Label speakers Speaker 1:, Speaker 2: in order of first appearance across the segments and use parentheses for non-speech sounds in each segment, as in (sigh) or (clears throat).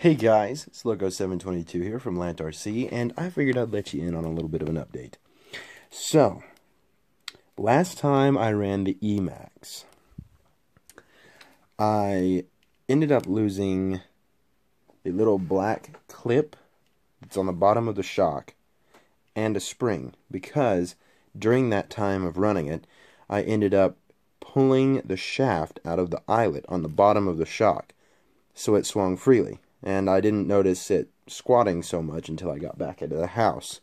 Speaker 1: Hey guys, it's Logo722 here from Lant RC, and I figured I'd let you in on a little bit of an update. So, last time I ran the Emaxx, I ended up losing the little black clip that's on the bottom of the shock and a spring because during that time of running it, I ended up pulling the shaft out of the eyelet on the bottom of the shock so it swung freely and I didn't notice it squatting so much until I got back into the house.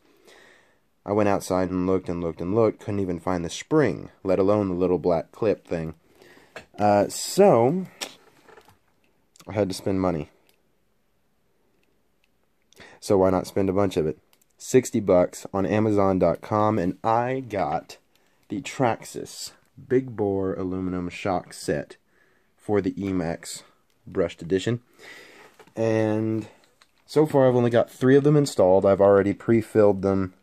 Speaker 1: I went outside and looked and looked and looked, couldn't even find the spring, let alone the little black clip thing. Uh, so, I had to spend money. So why not spend a bunch of it? 60 bucks on Amazon.com, and I got the Traxxas Big Bore Aluminum Shock Set for the Emaxx Brushed Edition. And so far I've only got three of them installed. I've already pre-filled them.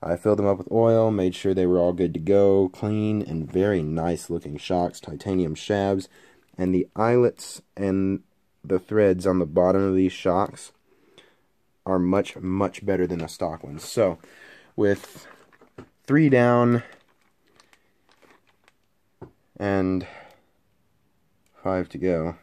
Speaker 1: I filled them up with oil, made sure they were all good to go, clean and very nice looking shocks, titanium shabs, and the eyelets and the threads on the bottom of these shocks are much, much better than the stock ones. So, with three down and five to go,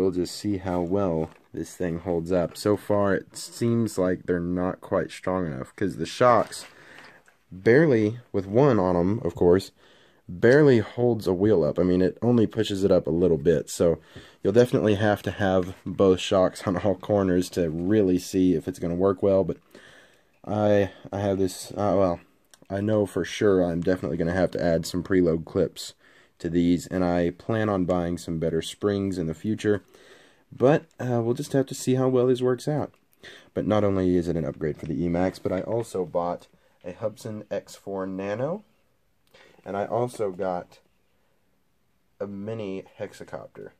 Speaker 1: we'll just see how well this thing holds up. So far, it seems like they're not quite strong enough because the shocks barely, with one on them, of course, barely holds a wheel up. I mean, it only pushes it up a little bit. So you'll definitely have to have both shocks on all corners to really see if it's going to work well. But I I have this, uh, well, I know for sure I'm definitely going to have to add some preload clips to these, and I plan on buying some better springs in the future. But uh, we'll just have to see how well this works out. But not only is it an upgrade for the Emaxx, but I also bought a Hubsan X4 Nano, and I also got a mini hexacopter.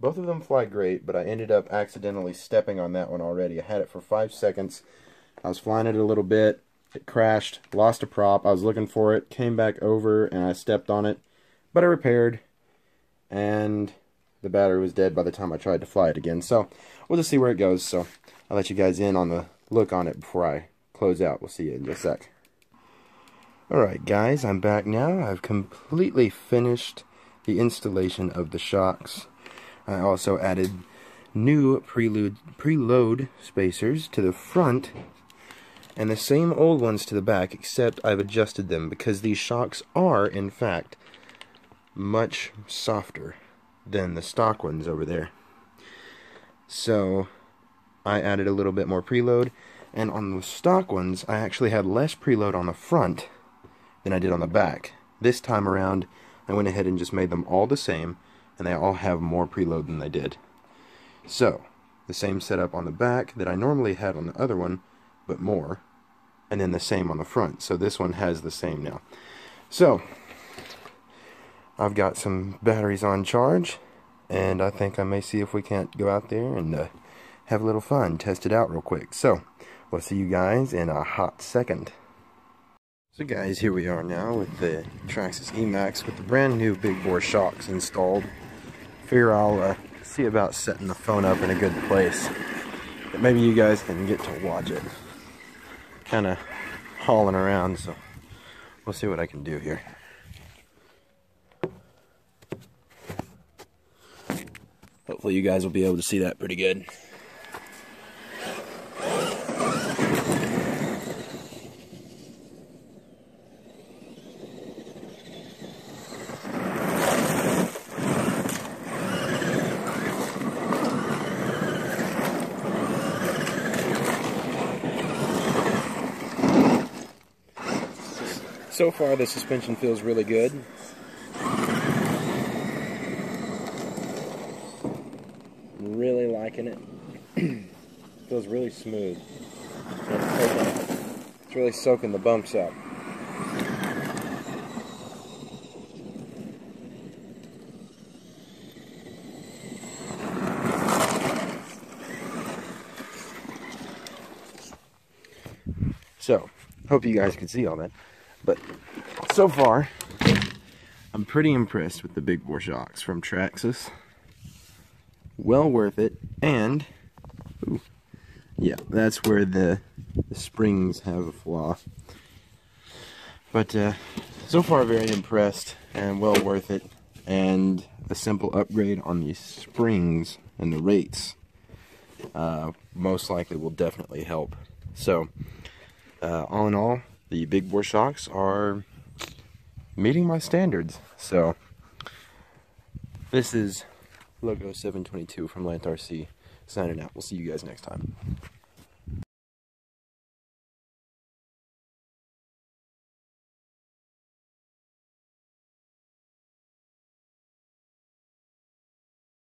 Speaker 1: Both of them fly great, but I ended up accidentally stepping on that one already. I had it for five seconds. I was flying it a little bit. It crashed, lost a prop. I was looking for it, came back over, and I stepped on it but I repaired, and the battery was dead by the time I tried to fly it again. So we'll just see where it goes. So I'll let you guys in on the look on it before I close out. We'll see you in just a sec. Alright guys, I'm back now. I've completely finished the installation of the shocks. I also added new preload, preload spacers to the front and the same old ones to the back except I've adjusted them because these shocks are in fact much softer than the stock ones over there. So I added a little bit more preload and on the stock ones I actually had less preload on the front than I did on the back. This time around I went ahead and just made them all the same and they all have more preload than they did. So the same setup on the back that I normally had on the other one but more and then the same on the front. So this one has the same now. So I've got some batteries on charge and I think I may see if we can't go out there and uh, have a little fun, test it out real quick. So, we'll see you guys in a hot second. So guys, here we are now with the Traxxas Emaxx with the brand new big bore shocks installed. Figure I'll uh, see about setting the phone up in a good place. But maybe you guys can get to watch it. Kind of hauling around, so we'll see what I can do here. Hopefully you guys will be able to see that pretty good. So far the suspension feels really good. Really liking (clears throat) it. Feels really smooth. It's really soaking the bumps up. So, hope you guys can see all that. But so far, I'm pretty impressed with the big bore shocks from Traxxas. Well worth it, and ooh, yeah, that's where the, the springs have a flaw. But uh, so far, very impressed and well worth it. And a simple upgrade on the springs and the rates uh, most likely will definitely help. So, uh, all in all, the big bore shocks are meeting my standards. So, this is Logo 722 from Lant RC signing out. We'll see you guys next time.